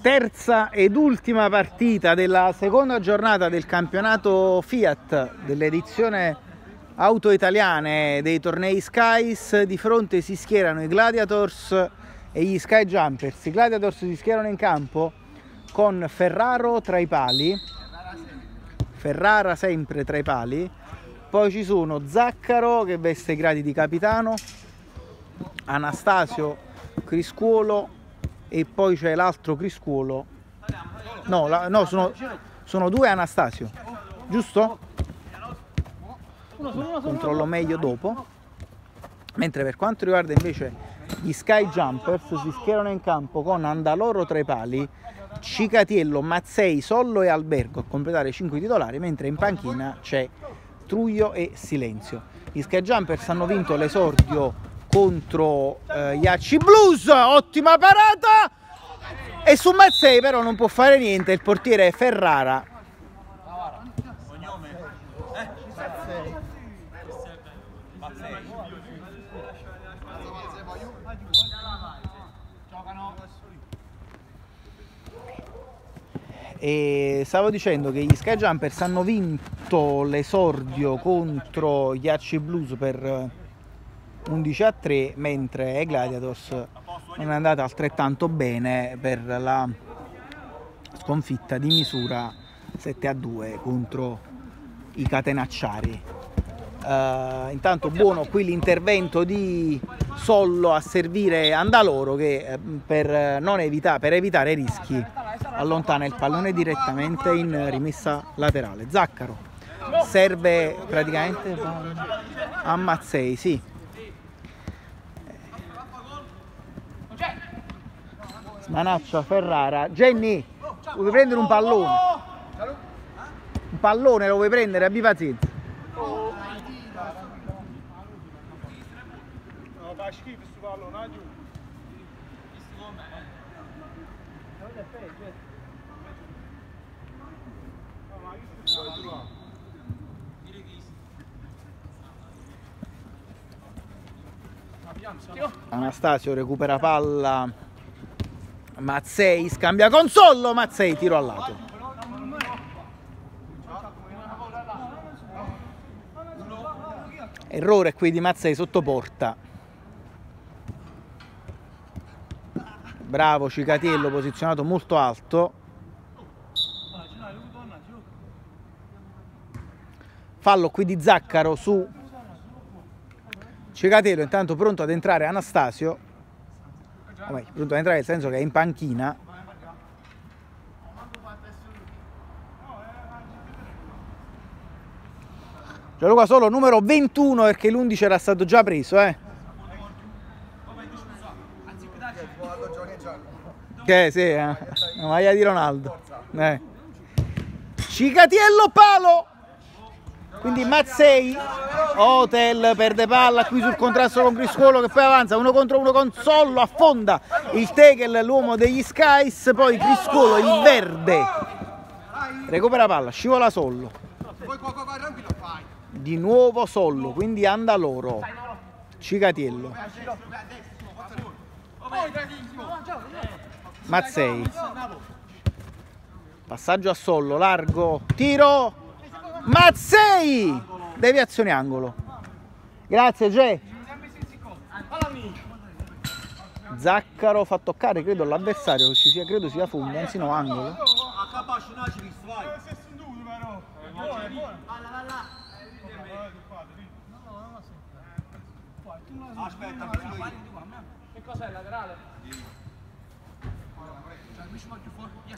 terza ed ultima partita della seconda giornata del campionato Fiat dell'edizione auto italiane dei tornei Skies. Di fronte si schierano i Gladiators e gli Sky Jumpers. I Gladiators si schierano in campo con Ferraro tra i pali, Ferrara sempre tra i pali, poi ci sono Zaccaro che veste i gradi di capitano, Anastasio Criscuolo e poi c'è l'altro Criscuolo. No, la, no sono, sono, due Anastasio, giusto? Controllo meglio dopo. Mentre per quanto riguarda invece gli Sky Jumpers si schierano in campo con Andaloro tra i pali, Cicatiello, Mazzei, Sollo e Albergo a completare i 5 titolari, mentre in panchina c'è Truglio e Silenzio. Gli Sky Jumpers hanno vinto l'esordio contro eh, Iaci Blues, ottima parata! E su Mazzei però non può fare niente, il portiere è Ferrara. E stavo dicendo che gli Sky Jumpers hanno vinto l'esordio contro gli Acci Blues per 11 a 3 mentre Gladiators non è andata altrettanto bene per la sconfitta di misura 7 a 2 contro i catenacciari. Uh, intanto buono qui l'intervento di Sollo a servire Andaloro che eh, per, evita, per evitare rischi allontana il pallone direttamente in rimessa laterale. Zaccaro. Serve praticamente a Mazzei sì Smanaccia Ferrara. Jenny, vuoi prendere un pallone? Un pallone lo vuoi prendere? Abbi pazienza. Fa questo pallone, giù. Anastasio recupera palla Mazzei scambia con Sollo, Mazzei tiro al lato. Errore qui di Mazzei sotto porta. Bravo Cicatiello posizionato molto alto. Fallo qui di Zaccaro su Cicatello, intanto pronto ad entrare Anastasio Vabbè, pronto ad entrare nel senso che è in panchina Gianluca solo numero 21 perché l'11 era stato già preso eh. Che sì, eh. la maglia di Ronaldo eh. Cicatiello palo quindi Mazzei Hotel perde palla qui sul contrasto con Criscuolo che poi avanza uno contro uno con Sollo affonda il Tegel l'uomo degli Skies poi Criscuolo il verde. Recupera palla scivola Sollo. Di nuovo Sollo quindi anda loro. Cicatiello. Mazzei. Passaggio a Sollo largo tiro Mazzei! Deviazione angolo. Grazie, Ge. Zaccaro fa toccare, credo, l'avversario, che ci sia, credo sia fondo, anzi no, angolo. Aspetta, che cos'è laterale?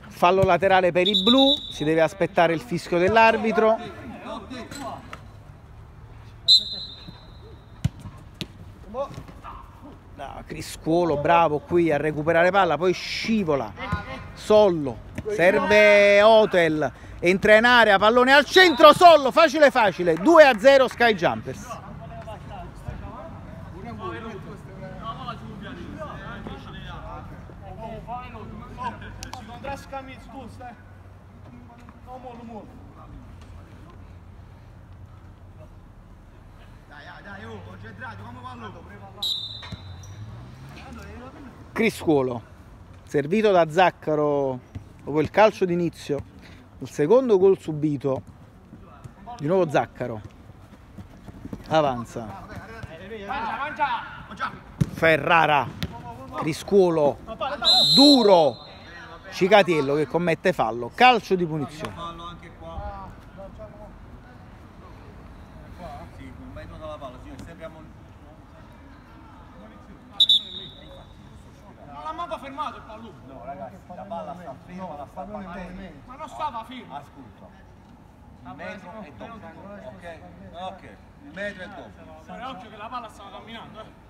Fallo laterale per i blu, si deve aspettare il fischio dell'arbitro. No, Criscuolo bravo qui a recuperare palla, poi scivola. Sollo, serve Hotel, entra in area, pallone al centro, Sollo, facile facile, 2 a 0 Sky Jumpers. Criscuolo. servito da Zaccaro dopo il calcio d'inizio, il secondo gol subito, di nuovo Zaccaro, avanza, Ferrara, Criscuolo, duro, Cicatiello che commette fallo, calcio di punizione. Fallo anche qua. Sì, un metro dalla palla, sì, sempre a mon- Non l'ha manco fermato il pallone. No, ragazzi, la palla sta ferma, la sta partendo. Ma non stava fermo. Ascolta. Il metro è doppio. Ok? Ok. Il metro è doppio. Guarda, occhio che la palla stava camminando. Eh.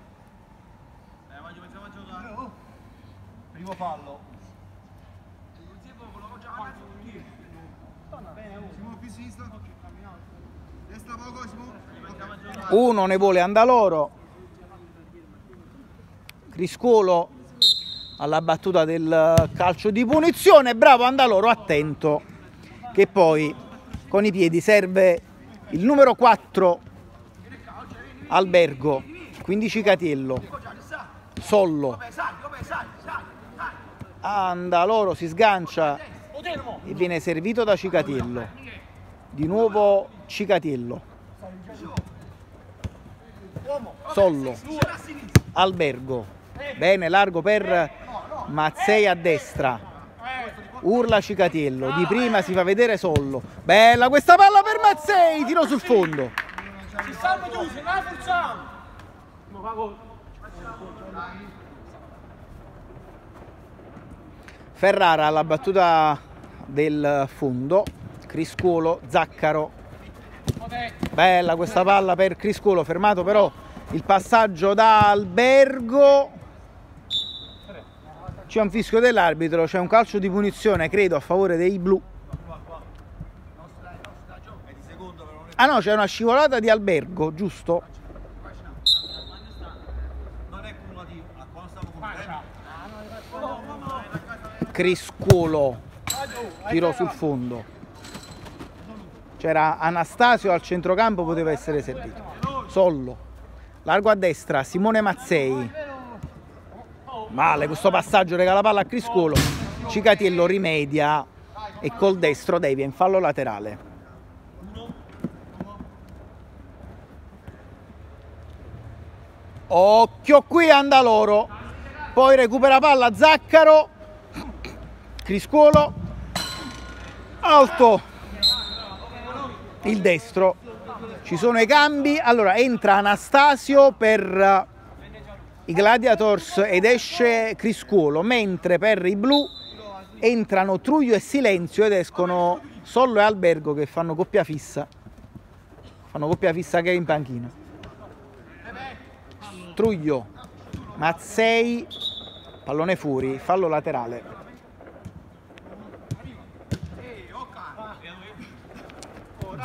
Primo fallo. Uno ne vuole Andaloro, Criscuolo alla battuta del calcio di punizione, bravo Andaloro, attento, che poi con i piedi serve il numero 4 Albergo, quindi Cicatiello, Sollo, Andaloro si sgancia e viene servito da Cicatiello, di nuovo Cicatiello, Sollo, Albergo, bene, largo per Mazzei a destra, urla Cicatiello, di prima si fa vedere Sollo, bella questa palla per Mazzei, tiro sul fondo, Si stanno chiusi, non la forziamo. Ferrara alla battuta del fondo, Criscuolo, Zaccaro, bella questa palla per Criscuolo, fermato però il passaggio da Albergo, c'è un fischio dell'arbitro, c'è un calcio di punizione credo a favore dei blu, ah no c'è una scivolata di Albergo, giusto? Criscuolo, tiro sul fondo, c'era Anastasio al centrocampo, poteva essere servito, Sollo, largo a destra, Simone Mazzei, male questo passaggio, regala palla a Criscuolo, Cicatiello rimedia e col destro devia in fallo laterale. Occhio qui Andaloro, poi recupera palla Zaccaro, Criscuolo, alto. Il destro, ci sono i cambi, allora entra Anastasio per i Gladiators ed esce Criscuolo, mentre per i blu entrano Truglio e Silenzio ed escono Sollo e Albergo che fanno coppia fissa, fanno coppia fissa che è in panchina. Truglio, Mazzei, pallone fuori, fallo laterale.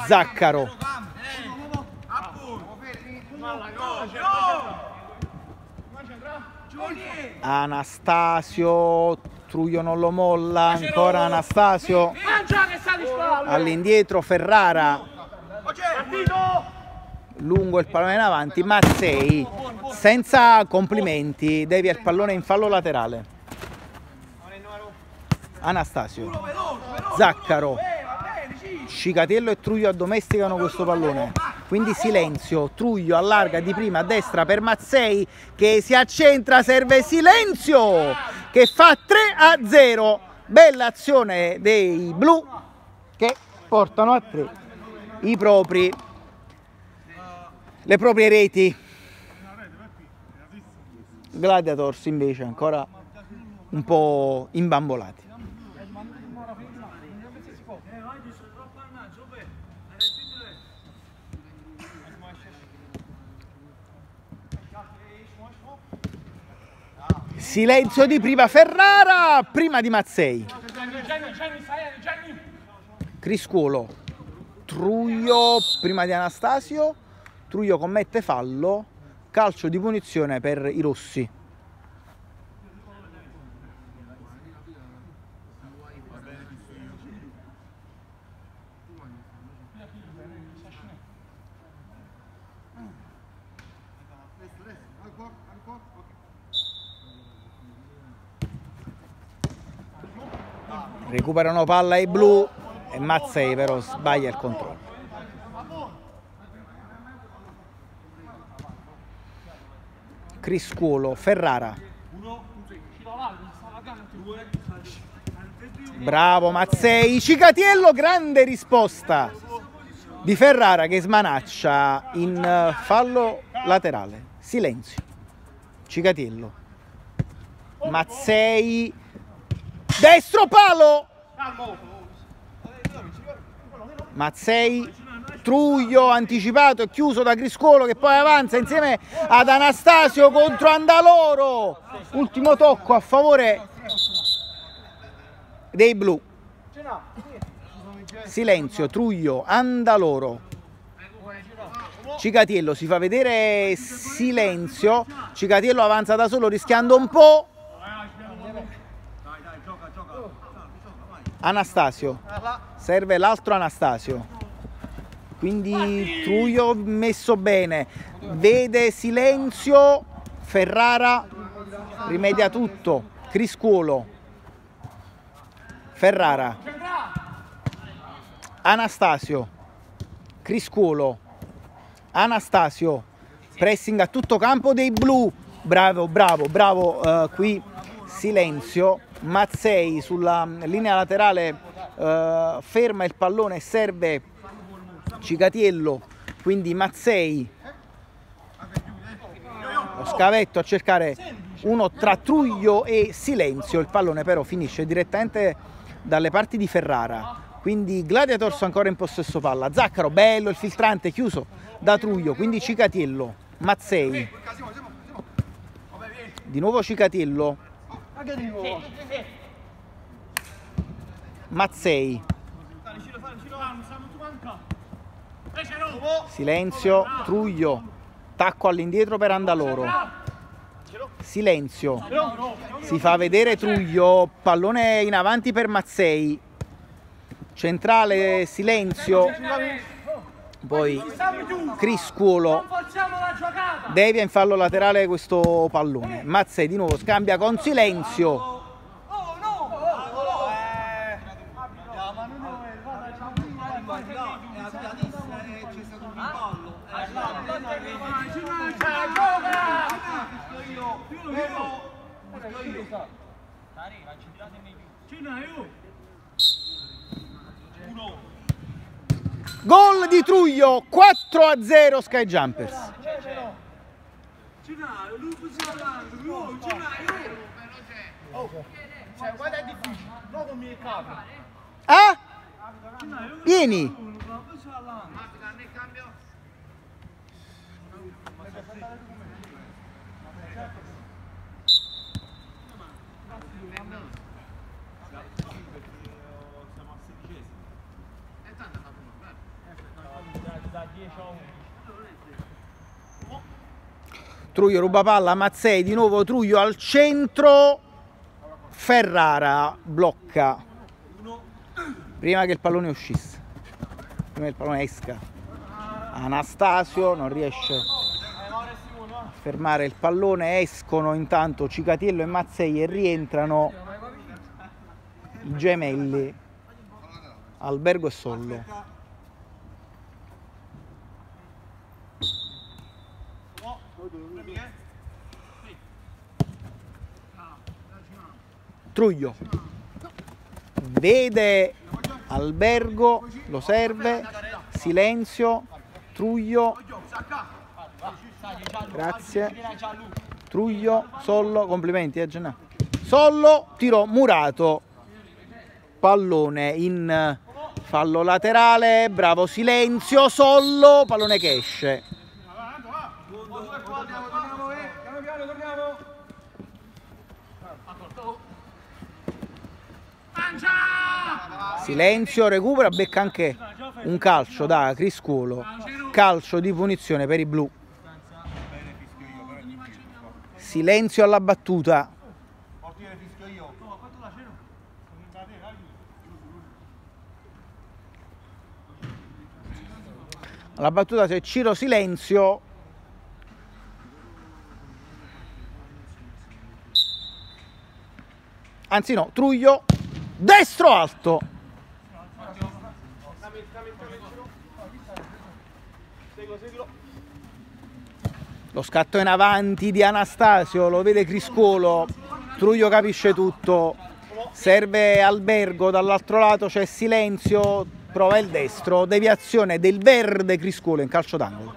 Zaccaro, Anastasio, Truglio non lo molla, ancora Anastasio, all'indietro Ferrara, lungo il pallone in avanti, Mazzei, senza complimenti, devia il pallone in fallo laterale. Anastasio, Zaccaro, Cicatello e Truglio addomesticano questo pallone. Quindi silenzio, Truglio allarga di prima a destra per Mazzei che si accentra, serve silenzio che fa 3 a 0. Bella azione dei blu che portano a 3 i propri le proprie reti. Gladiators invece ancora un po' imbambolati. Silenzio di prima Ferrara, prima di Mazzei. Criscuolo, Truglio prima di Anastasio, Truglio commette fallo, calcio di punizione per i rossi. Recuperano palla i blu e Mazzei però sbaglia il controllo. Criscuolo, Ferrara. Bravo Mazzei Cicatiello grande risposta di Ferrara che smanaccia in eh, fallo laterale. Silenzio. Cicatiello. Mazzei destro palo! Mazzei Truglio anticipato e chiuso da Griscolo che poi avanza insieme ad Anastasio contro Andaloro. Ultimo tocco a favore dei blu. Silenzio Truglio Andaloro. Cicatiello si fa vedere silenzio. Cicatiello avanza da solo rischiando un po' Anastasio. Serve l'altro Anastasio. Quindi Truglio messo bene. Vede silenzio Ferrara rimedia tutto. Criscuolo. Ferrara. Anastasio. Criscuolo. Anastasio. Pressing a tutto campo dei blu. Bravo bravo bravo uh, qui silenzio Mazzei sulla linea laterale uh, ferma il pallone e serve Cicatiello, quindi Mazzei, lo scavetto a cercare uno tra Truglio e Silenzio, il pallone però finisce direttamente dalle parti di Ferrara, quindi Gladiators ancora in possesso palla, Zaccaro bello, il filtrante chiuso da Truglio, quindi Cicatiello, Mazzei, di nuovo Cicatiello, Mazzei, Silenzio, Truglio, tacco all'indietro per Andaloro. Silenzio, si fa vedere Truglio, pallone in avanti per Mazzei. Centrale, silenzio. Poi Criscuolo devia in fallo laterale questo pallone. Mazzei di nuovo scambia con silenzio. Gol di Truglio 4 a 0 Sky Jumpers. Ah? Vieni. Truglio ruba palla, Mazzei di nuovo Truglio al centro, Ferrara blocca prima che il pallone uscisse, prima che il pallone esca. Anastasio non riesce a fermare il pallone, escono intanto Cicatiello e Mazzei e rientrano i gemelli Albergo e Sollo. Truglio vede Albergo, lo serve, silenzio, Truglio, grazie, Truglio, Sollo, complimenti a eh, Gennà. Sollo, tiro murato, pallone in fallo laterale, bravo silenzio, Sollo, pallone che esce. Silenzio, recupera, becca anche un calcio da Criscuolo. Calcio di punizione per i blu. Silenzio alla battuta. Alla battuta c'è Ciro Silenzio. Anzi no, Truglio destro alto lo scatto in avanti di Anastasio lo vede Criscolo Truglio capisce tutto serve Albergo dall'altro lato c'è silenzio prova il destro deviazione del verde Criscolo in calcio d'angolo.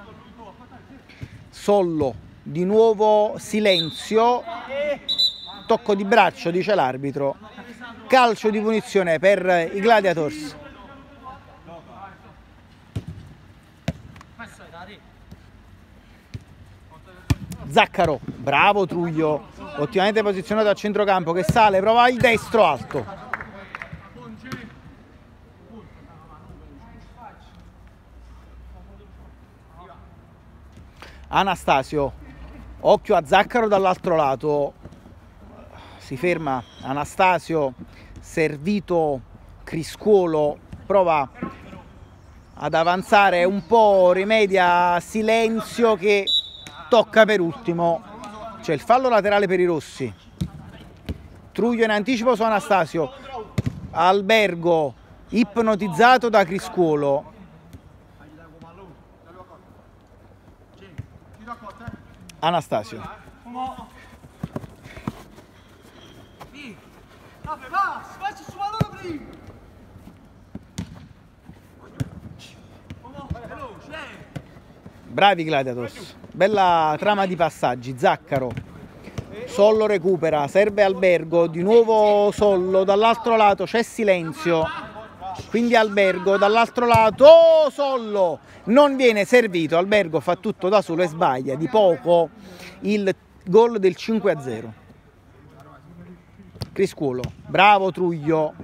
Sollo di nuovo silenzio tocco di braccio dice l'arbitro. Calcio di punizione per i Gladiators Zaccaro, bravo Truglio, ottimamente posizionato a centrocampo che sale, prova il destro alto. Anastasio, occhio a Zaccaro dall'altro lato, si ferma Anastasio, servito Criscuolo, prova ad avanzare un po', rimedia Silenzio che tocca per ultimo, c'è il fallo laterale per i rossi. Truglio in anticipo su Anastasio, Albergo ipnotizzato da Criscuolo. Anastasio. Bravi Gladiators. Bella trama di passaggi. Zaccaro. Sollo recupera, serve Albergo, di nuovo Sollo, dall'altro lato c'è silenzio, quindi Albergo, dall'altro lato, oh Sollo, non viene servito, Albergo fa tutto da solo e sbaglia di poco il gol del 5 0. Criscuolo, bravo Truglio,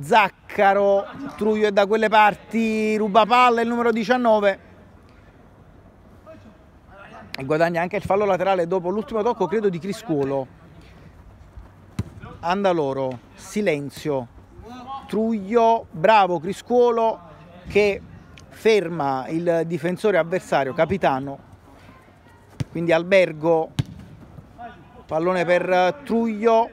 Zaccaro, Truglio è da quelle parti, ruba palla il numero 19 e guadagna anche il fallo laterale dopo l'ultimo tocco credo di Criscuolo Andaloro, Silenzio Truglio, bravo Criscuolo che ferma il difensore avversario, capitano. Quindi Albergo pallone per Truglio.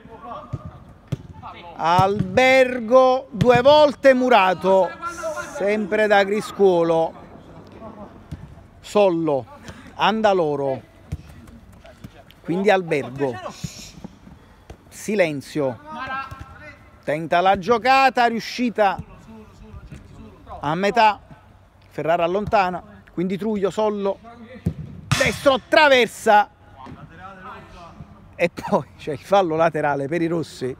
Albergo due volte murato sempre da Criscuolo Sollo Andaloro quindi Albergo. Silenzio. Tenta la giocata riuscita. A metà. Ferrara allontana. Quindi Truglio Sollo. Destro traversa. E poi c'è il fallo laterale per i rossi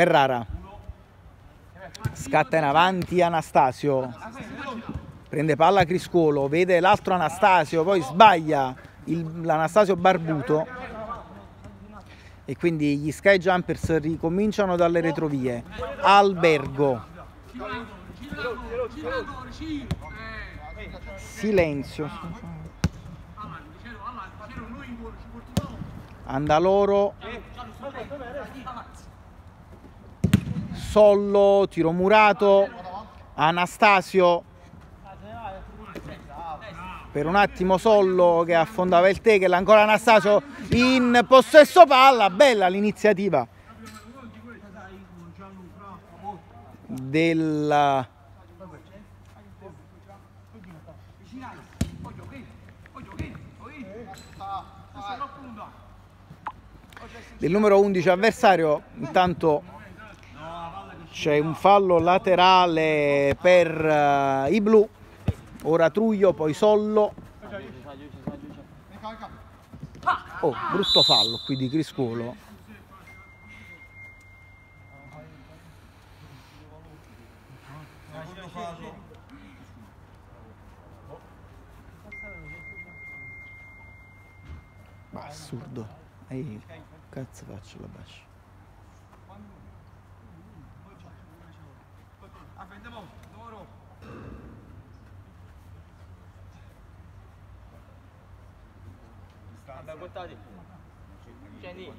Ferrara. Scatta in avanti Anastasio. Prende palla Criscolo vede l'altro Anastasio poi sbaglia l'Anastasio barbuto. E quindi gli Sky Jumpers ricominciano dalle retrovie. Albergo. Silenzio. Andaloro Sollo, tiro murato, Anastasio. Per un attimo Sollo che affondava il tackle, ancora Anastasio in possesso palla, bella l'iniziativa del del numero 11 avversario. Intanto c'è un fallo laterale per uh, i blu ora Truglio poi Sollo. Oh brutto fallo qui di Criscuolo. Ma assurdo. Ehi, cazzo faccio la bascia guardate. Scendi.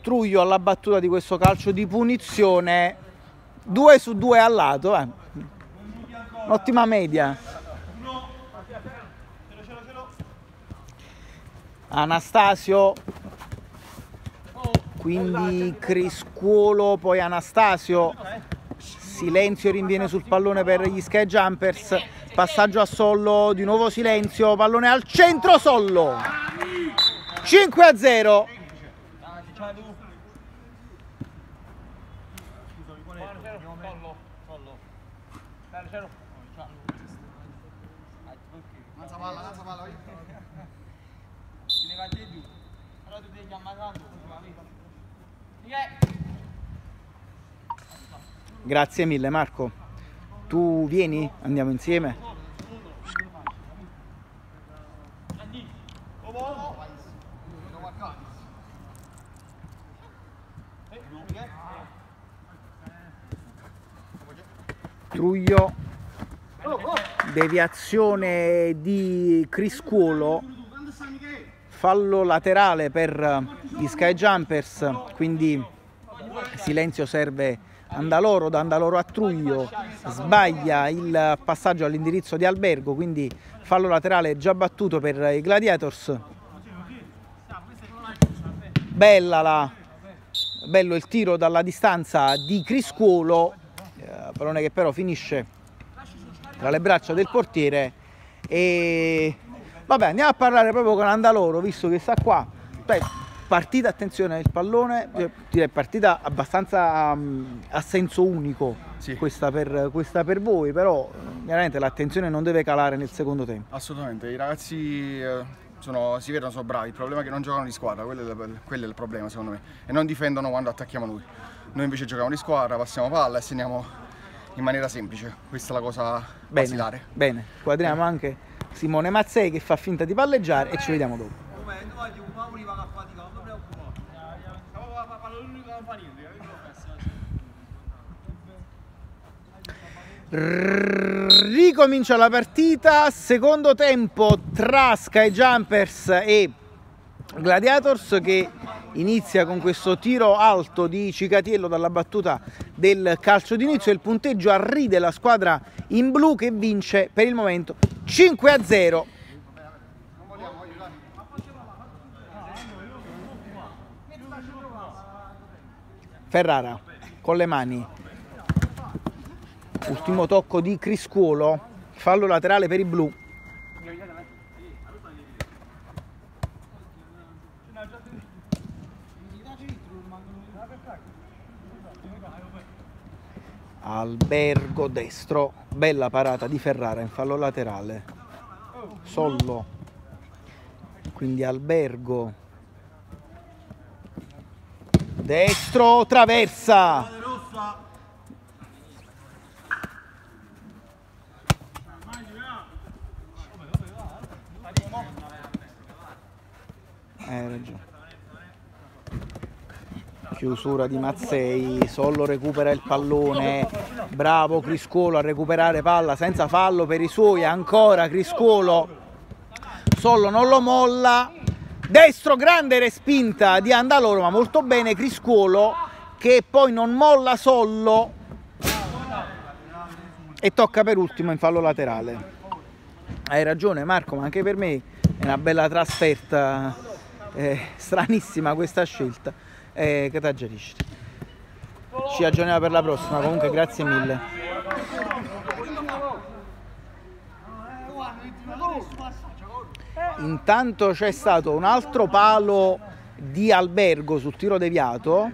Truglio alla battuta di questo calcio di punizione 2 su 2 al lato eh. un'ottima media Anastasio quindi Criscuolo poi Anastasio Silenzio rinviene sul pallone per gli Sky Jumpers. Passaggio a Sollo di nuovo Silenzio pallone al centro Sollo. 5 a 0 Lanza palla, lanza palla. Ti ne vai giù. Allora tu devi ammazzando. Grazie mille Marco. Tu vieni? Andiamo insieme? Truglio deviazione di Criscuolo fallo laterale per gli Sky Jumpers quindi silenzio serve Andaloro da Andaloro a Truglio. Sbaglia il passaggio all'indirizzo di Albergo quindi fallo laterale già battuto per i Gladiators. Bella la bello il tiro dalla distanza di Criscuolo eh, pallone che però finisce tra le braccia del portiere e vabbè andiamo a parlare proprio con Andaloro visto che sta qua. Beh, partita attenzione il pallone direi partita abbastanza um, a senso unico Sì. questa, per, questa per voi però chiaramente l'attenzione non deve calare nel secondo tempo Assolutamente, i ragazzi eh, sono- si vedono sono bravi, il problema è che non giocano di squadra, quello è, il, quello è il problema secondo me, e non difendono quando attacchiamo noi. Noi invece giochiamo di squadra, passiamo palla e segniamo in maniera semplice, questa è la cosa bene, basilare. bene quadriamo anche Simone Mazzei che fa finta di palleggiare e ci vediamo dopo Come? Non voglio un Paoli va a fatica, non preoccupare. Parlo l'unico che non fa niente, capito? Ricomincia la partita, secondo tempo tra Sky Jumpers e Gladiators che inizia con questo tiro alto di Cicatiello dalla battuta del calcio d'inizio. Il punteggio arride la squadra in blu che vince per il momento 5 a 0. Ferrara con le mani ultimo tocco di Criscuolo fallo laterale per i blu. Albergo destro. Bella parata di Ferrara in fallo laterale. Sollo. Quindi Albergo. Destro traversa Hai ragione. Chiusura di Mazzei, Sollo recupera il pallone, bravo Criscolo a recuperare palla senza fallo per i suoi, ancora Criscolo, Sollo non lo molla, destro grande respinta di Andaloro ma molto bene Criscuolo che poi non molla Sollo e tocca per ultimo in fallo laterale. Hai ragione Marco, ma anche per me è una bella trasferta, eh, stranissima questa scelta. Eh, che t'aggerisci? Ci aggiorniamo per la prossima, comunque grazie mille. Intanto c'è stato un altro palo di Albergo sul tiro deviato,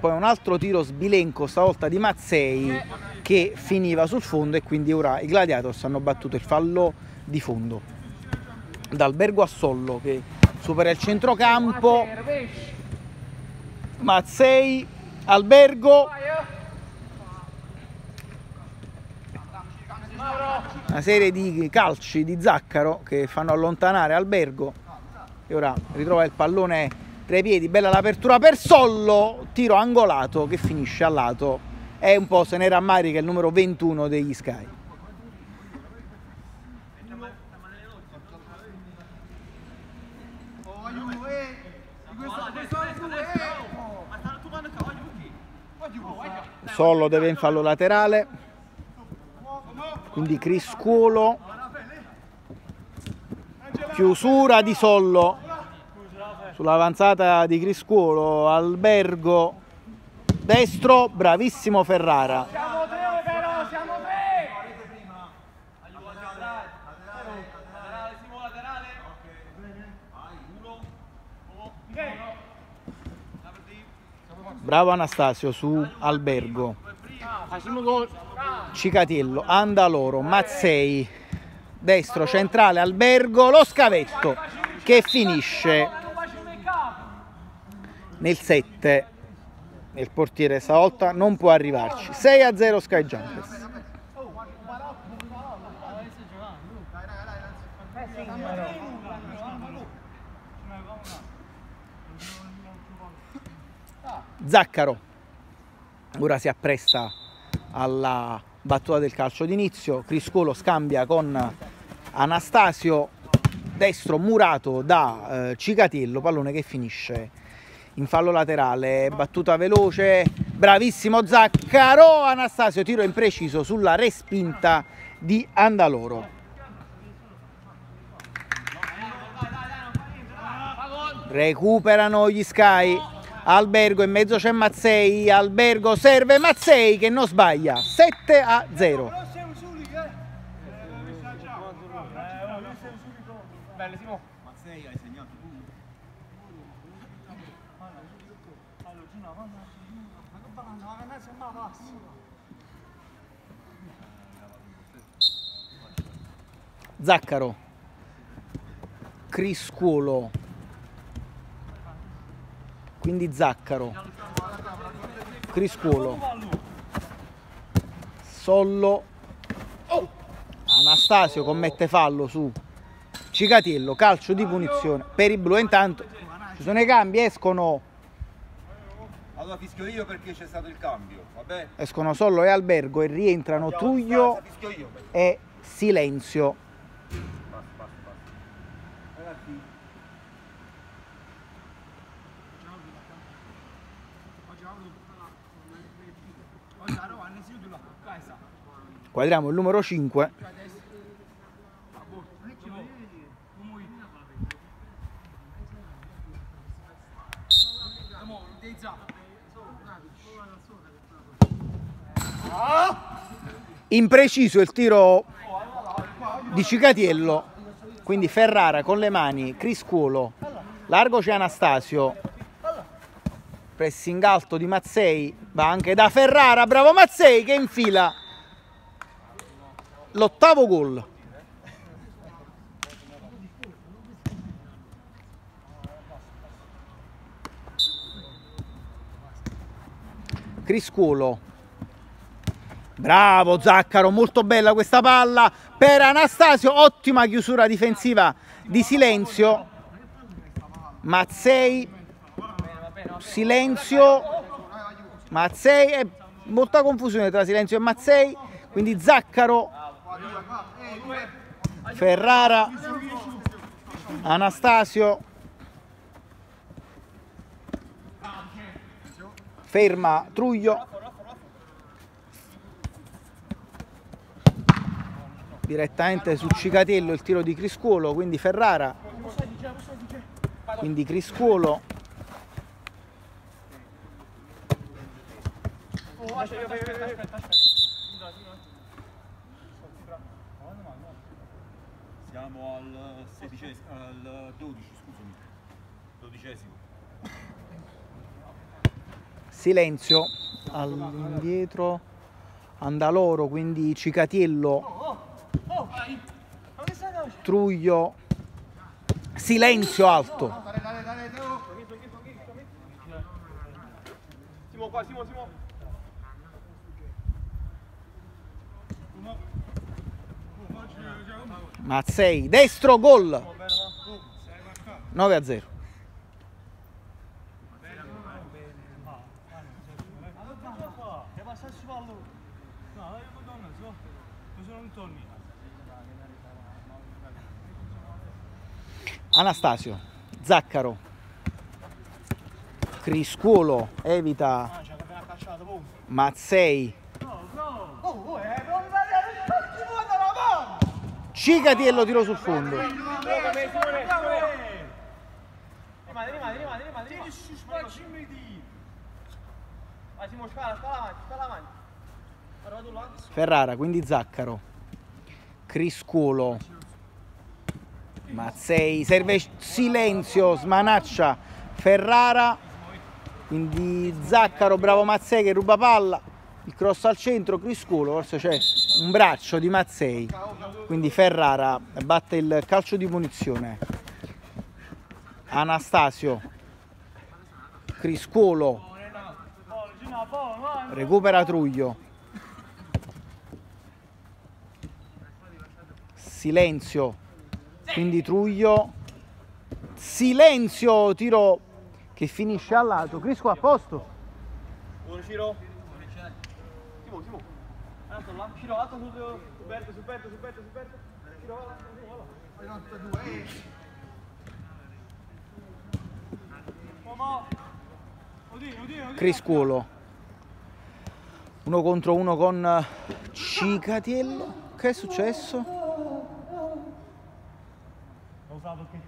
poi un altro tiro sbilenco stavolta di Mazzei che finiva sul fondo e quindi ora i Gladiators hanno battuto il fallo di fondo. D'Albergo a Sollo che supera il centrocampo, Mazzei, Albergo, una serie di calci di Zaccaro che fanno allontanare Albergo. E ora ritrova il pallone tra i piedi, bella l'apertura per Sollo, tiro angolato che finisce al lato, è un po' se ne rammarica il numero 21 degli Sky. Sollo deve in fallo laterale. Quindi Criscuolo. Chiusura di Sollo sull'avanzata di Criscuolo. Albergo destro, bravissimo Ferrara. Siamo tre però, siamo tre! Laterale, Simo, laterale. Bravo Anastasio su Albergo. Cicatiello, Andaloro, Mazzei, destro, centrale, Albergo, lo scavetto che finisce nel 7. Il portiere stavolta non può arrivarci. 6 a 0 Sky Jumpers. Zaccaro. Ora si appresta alla battuta del calcio d'inizio. Criscolo scambia con Anastasio destro murato da eh, Cicatello pallone che finisce in fallo laterale. Battuta veloce bravissimo Zaccaro. Anastasio tiro impreciso sulla respinta di Andaloro. Recuperano gli Sky Albergo in mezzo c'è Mazzei, Albergo serve Mazzei che non sbaglia, 7 a 0. Bello, Simo. Mazzei hai segnato tu. Zaccaro, Criscuolo, quindi Zaccaro, Criscuolo, Sollo, Anastasio commette fallo su Cicatiello, calcio di punizione per i blu. Intanto ci sono i cambi, escono, Allora fischio io perché c'è stato il cambio, vabbè? escono Sollo e Albergo e rientrano Truglio Basta, fischio io. e Silenzio. Quadriamo il numero 5. Impreciso il tiro di Cicatiello, quindi Ferrara con le mani, Criscuolo, largo c'è Anastasio, pressing alto di Mazzei, va anche da Ferrara, bravo Mazzei che infila l'ottavo gol. Criscuolo. Bravo Zaccaro, molto bella questa palla per Anastasio, ottima chiusura difensiva di Silenzio. Mazzei, Silenzio, Mazzei, è molta confusione tra Silenzio e Mazzei, quindi Zaccaro, Ferrara, Anastasio, ferma Truglio, direttamente su Cicatello il tiro di Criscuolo, quindi Ferrara, quindi Criscuolo, siamo al sedicesimo, al 12, scusami. Dodicesimo. Silenzio all'indietro, Andaloro, quindi Cicatiello, Truglio, Silenzio alto, Simo qua, Simo, Simo. Mazzei, destro, gol, 9 a 0. Anastasio, Zaccaro, Criscuolo evita boh. Mazzei, Oh, oh, eh, però mi pare non ci può dare la mano! Cicatiello tiro sul fondo. Simone, Simone, Simone! Rimane, rimane, rimane, rimane, rimane. Vai Simone, scala, scala avanti, scala avanti. Guarda tu là. Ferrara, quindi Zaccaro. Criscuolo. Mazzei, serve silenzio, smanaccia Ferrara. Quindi Zaccaro, bravo Mazzei che ruba palla. Il cross al centro, Criscuolo, forse c'è un braccio di Mazzei. Quindi Ferrara batte il calcio di punizione. Anastasio. Criscuolo. Recupera Truglio. Silenzio. Quindi Truglio. Silenzio, tiro che finisce al lato. Crisco a posto. Buono Ciro. Simo, Simo. Alto là. Ciro, alto su su Berto, su Berto, su Berto, su Berto. Ciro, là, là. Oddio, oddio. Criscuolo. Uno contro uno con Cicatiello. Che è successo? Lo sa perché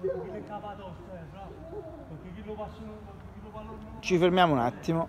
perché è capato, eh, Ci fermiamo un attimo.